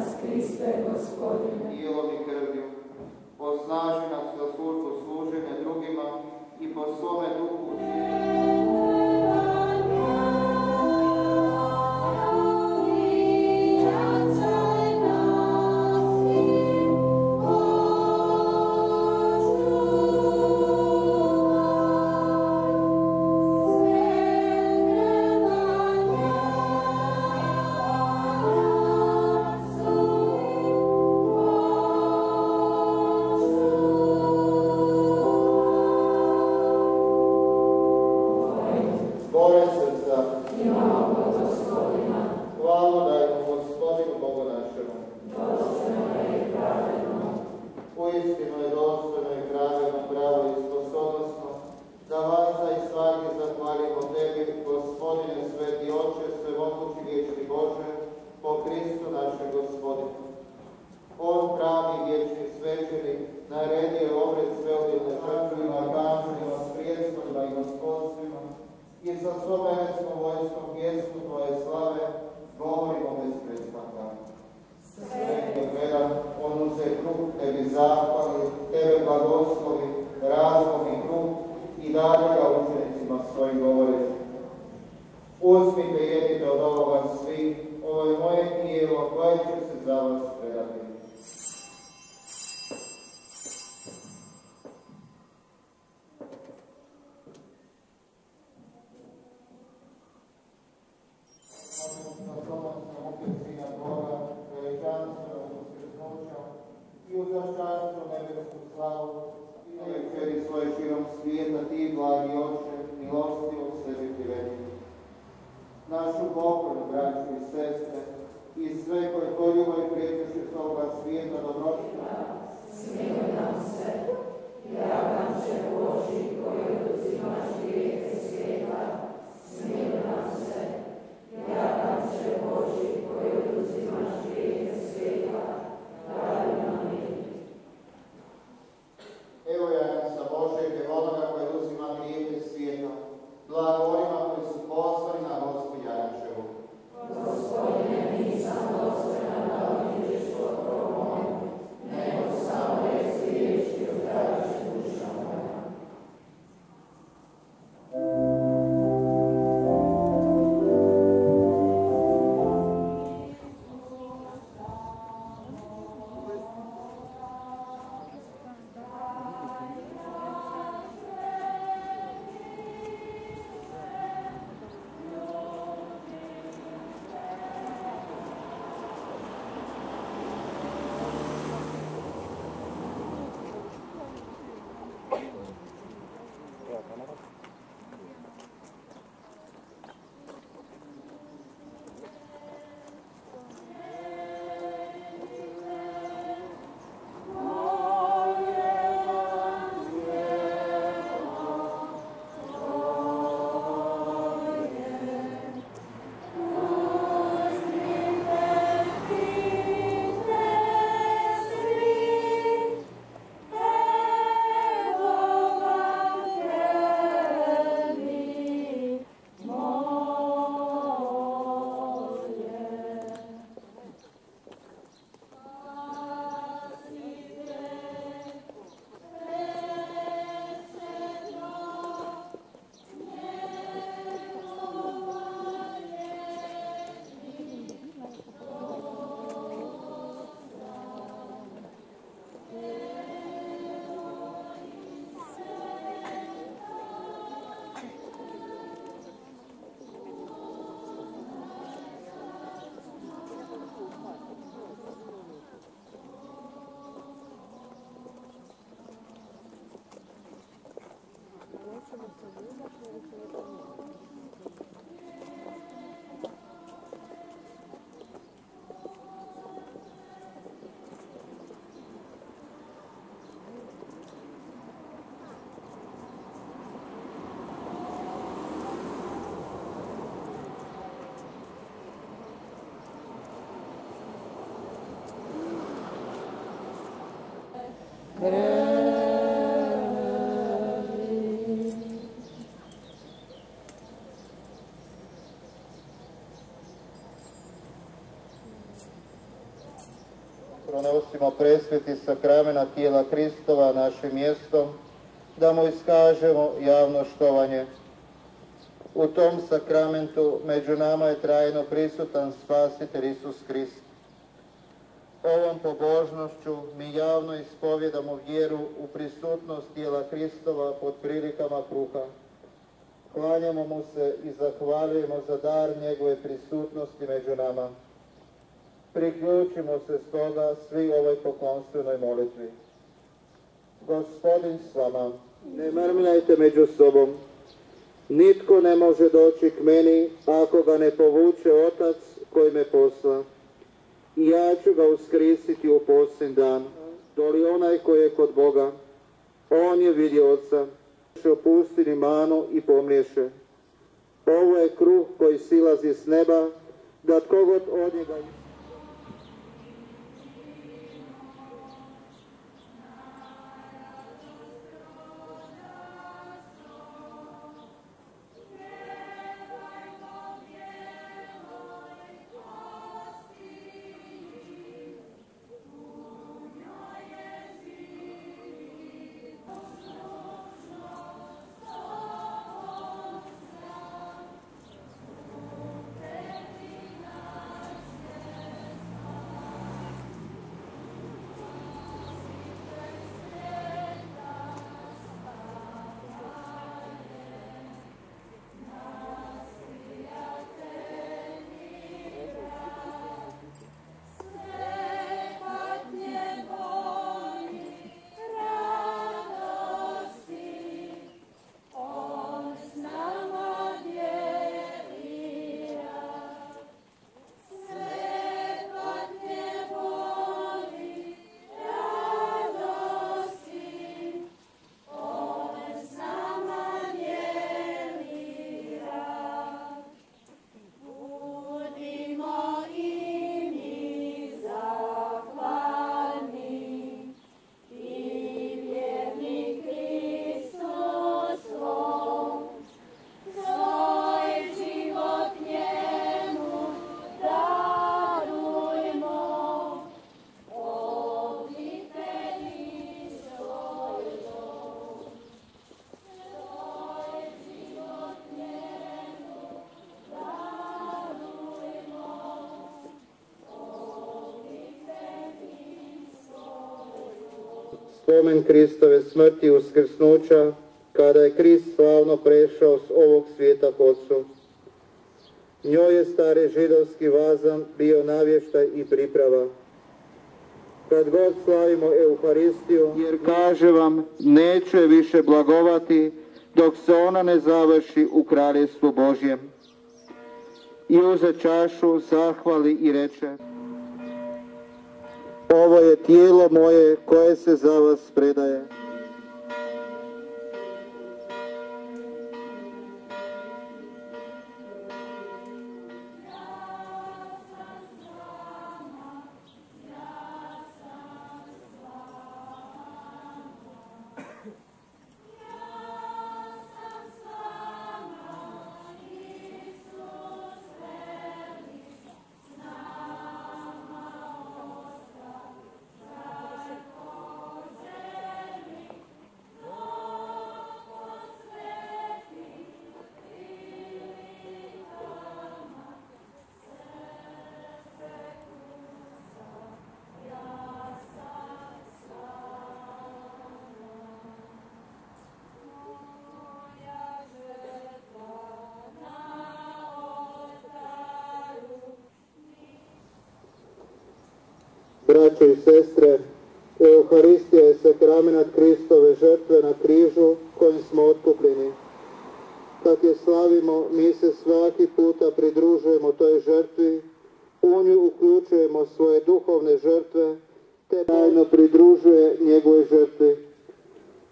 nas, Kriste, Gospodine. I krvlju, osnaži i sa svom nebeskom vojskom pjesmu Tvoje slave govorimo bez prestanka. Sveti veran, on uze kruh, Tebi zahvali, Tebe blagoslovi, razlog i kruh i dalje ga učenicima svojim govoreći. Uzmite jedite od ovoga svi, ovo je moje tijelo koje će se za vas blagi oče, milostivo sebi privedi. Našu pokornu, braću i sestre, i sve koji to ljubav i prijateljše s ovoga svijeta dobrošli, Smiluj nam se, jaganče Boži koji oduzimaš grijehe svijeta, smiluj nam se, jaganče Boži koji oduzimaš grijehe Guru ćemo presveti sakramena tijela Kristova našim mjestom, da mu iskažemo javno štovanje. U tom sakramentu među nama je trajno prisutan spasitelj Isus Krist. Ovom pobožnošću mi javno ispovjedamo vjeru u prisutnost tijela Kristova pod prilikama kruha. Klanjamo mu se i zahvaljujemo za dar njegove prisutnosti među nama. Priključimo se stoga svi ovoj poklonstvenoj molitvi. Gospodin s vama, ne mrmljajte među sobom. Nitko ne može doći k meni ako ga ne povuče Otac koji me posla. I ja ću ga uskrisiti u posljednji dan. Doli onaj koji je kod Boga, on je vidio Oca, će opustili manu i pomriješe. Ovo je kruh koji silazi s neba, da tko god od njega spomen Kristove smrti i uskrsnuća, kada je Krist slavno prešao s ovog svijeta Otcu. Njoj je stari židovski vazan bio navještaj i priprava. Kad god slavimo Euharistiju, jer kaže vam, neću je više blagovati, dok se ona ne završi u kraljestvu Božjem. I uze čašu, zahvali i reče, ovo je tijelo moje koje se za vas predaje. Braćo i sestre, Euharistija je sakramenat Kristove žrtve na križu kojim smo otkupljeni. Kad je slavimo, mi se svaki puta pridružujemo toj žrtvi, u nju uključujemo svoje duhovne žrtve, te tajno pridružuje njegovoj žrtvi.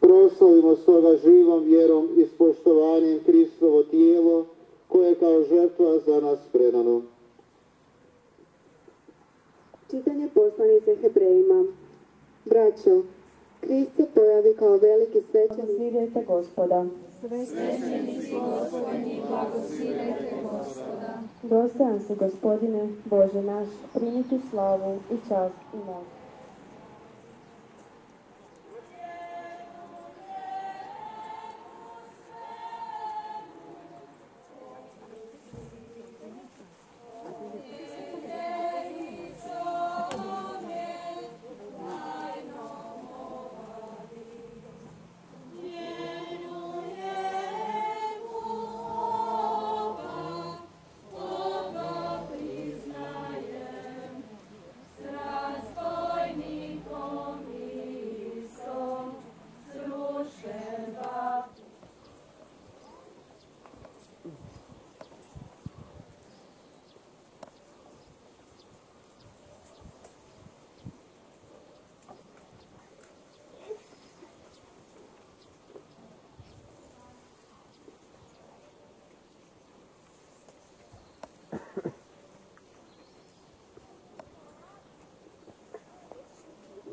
Proslavimo stoga živom vjerom i s poštovanjem Kristovo tijelo, koje je kao žrtva za nas predano. Čitanje poslanice Hebrejima. Braćo, Krist se pojavi kao veliki svećenik. Svidjete gospoda. Dostojan se gospodine, Bože naš, primiti slavu i čast i moć.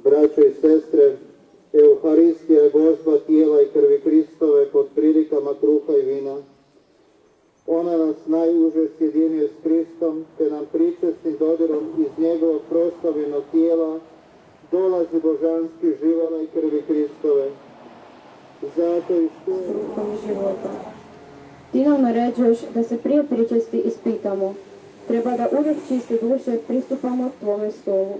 Braćo i sestre, Euharistija je gozba tijela i krvi Kristove pod prilikama kruha i vina. Ona nas najuže sjedinjuje s Kristom, te nam pričestim dodirom iz njegovog proslavljenog tijela dolazi božanski živala i krvi Kristove. Zato i što je života. Ti nam naređuješ da se prije pričesti ispitamo. Treba da uvijek čiste duše pristupamo tvome stolu.